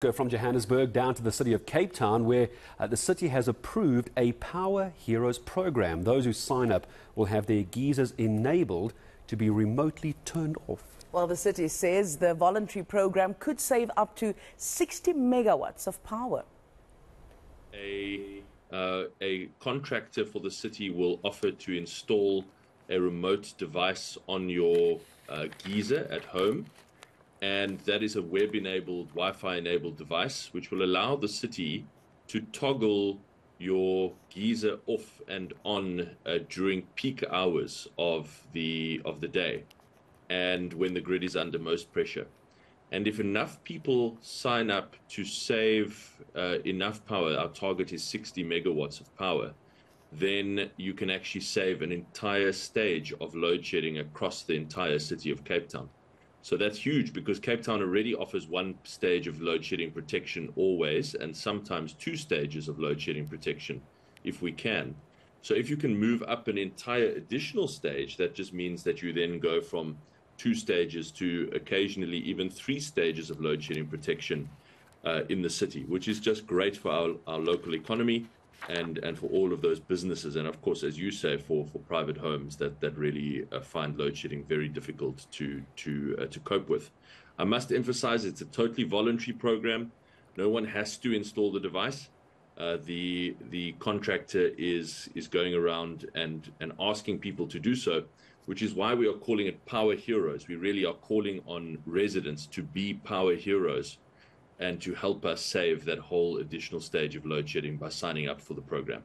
Go from Johannesburg down to the city of Cape Town, where uh, the city has approved a Power Heroes program. Those who sign up will have their geysers enabled to be remotely turned off. Well, the city says the voluntary program could save up to 60 megawatts of power. A, uh, a contractor for the city will offer to install a remote device on your uh, geyser at home and that is a web enabled, Wi Fi enabled device which will allow the city to toggle your geyser off and on uh, during peak hours of the of the day and when the grid is under most pressure. And if enough people sign up to save uh, enough power our target is 60 megawatts of power then you can actually save an entire stage of load shedding across the entire city of Cape Town so that's huge because Cape Town already offers one stage of load shedding protection always, and sometimes two stages of load shedding protection if we can. So if you can move up an entire additional stage, that just means that you then go from two stages to occasionally even three stages of load shedding protection uh, in the city, which is just great for our, our local economy and and for all of those businesses and of course as you say for for private homes that that really uh, find load shedding very difficult to to uh, to cope with. I must emphasize it's a totally voluntary program. No one has to install the device. Uh, the the contractor is is going around and and asking people to do so which is why we are calling it power heroes. We really are calling on residents to be power heroes and to help us save that whole additional stage of load shedding by signing up for the program.